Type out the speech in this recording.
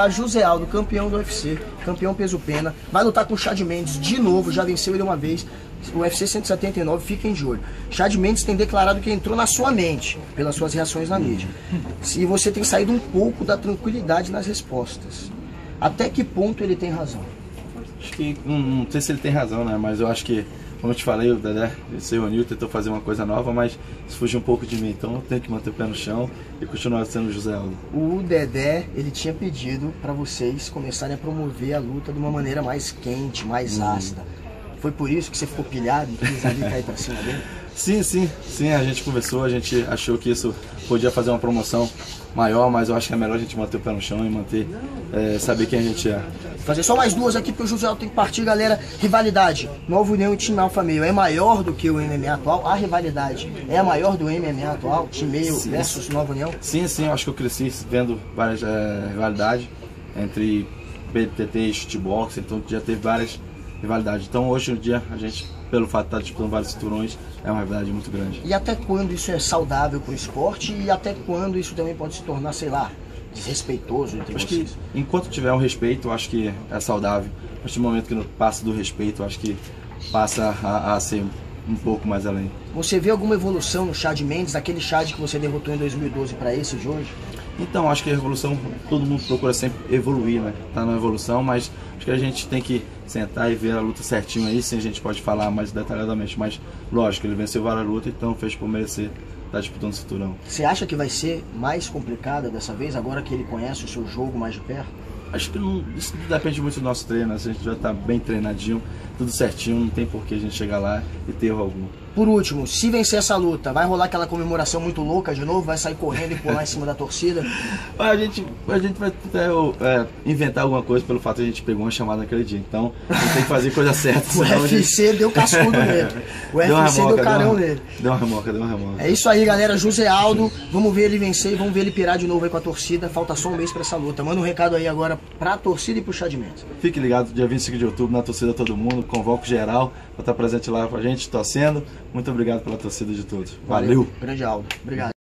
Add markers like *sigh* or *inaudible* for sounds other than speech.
A José Aldo, campeão do UFC, campeão peso pena, vai lutar com o Chad Mendes de novo, já venceu ele uma vez. O UFC 179, fiquem de olho. Chad Mendes tem declarado que entrou na sua mente, pelas suas reações na mídia. E você tem saído um pouco da tranquilidade nas respostas. Até que ponto ele tem razão? Que, não, não sei se ele tem razão, né? Mas eu acho que, como eu te falei, o Dedé se reuniu, tentou fazer uma coisa nova, mas isso fugiu um pouco de mim. Então eu tenho que manter o pé no chão e continuar sendo o José Aldo. O Dedé, ele tinha pedido para vocês começarem a promover a luta de uma maneira mais quente, mais ácida. Foi por isso que você ficou pilhado e quis ali cair pra cima dele? *laughs* Sim, sim, sim, a gente conversou, a gente achou que isso podia fazer uma promoção maior, mas eu acho que é melhor a gente manter o pé no chão e manter, é, saber quem a gente é. Fazer só mais duas aqui, porque o José tem que partir, galera. Rivalidade. Nova União e Time Alfa Meio é maior do que o MMA atual? A rivalidade é a maior do MMA atual? Time Meio Sim. versus Nova União? Sim, sim, eu acho que eu cresci vendo várias é, rivalidades entre PTT e chutebox, então já teve várias rivalidades. Então hoje em dia a gente, pelo fato de estar disputando vários cinturões, é uma rivalidade muito grande. E até quando isso é saudável pro esporte e até quando isso também pode se tornar, sei lá, desrespeitoso entre Acho que vocês? enquanto tiver um respeito, acho que é saudável. A partir do momento que não passa do respeito, acho que passa a, a ser um pouco mais além. Você vê alguma evolução no Chad Mendes, daquele Chad que você derrotou em 2012 para esse de hoje? Então, acho que a evolução, todo mundo procura sempre evoluir, né? Tá na evolução, mas acho que a gente tem que sentar e ver a luta certinho aí, sim a gente pode falar mais detalhadamente, mas lógico, ele venceu várias lutas, então fez por merecer estar disputando o cinturão. Você acha que vai ser mais complicada dessa vez, agora que ele conhece o seu jogo mais de perto? Acho que não, isso depende muito do nosso treino, né? Se a gente já tá bem treinadinho, tudo certinho, não tem por que a gente chegar lá e ter erro algum. Por último, se vencer essa luta, vai rolar aquela comemoração muito louca de novo? Vai sair correndo e pular em cima da torcida? *laughs* A gente, a gente vai é, inventar alguma coisa pelo fato de a gente pegou uma chamada naquele dia. Então, a gente tem que fazer coisa certa. *laughs* O a gente- UFC deu cascudo nele. *laughs* O Deu UFC deu remoca, carão uma- nele. Deu uma remoca, deu uma remoca. É isso aí, galera. José Aldo, vamos ver ele vencer e vamos ver ele pirar de novo aí com a torcida. Falta só um mês pra essa luta. Manda um recado aí agora pra torcida e pro Chad Mendes. Fique ligado, dia 25 de outubro, na torcida todo mundo, convoco geral, pra estar presente lá com a gente, torcendo. Muito obrigado pela torcida de todos. Valeu. Grande Aldo. Obrigado.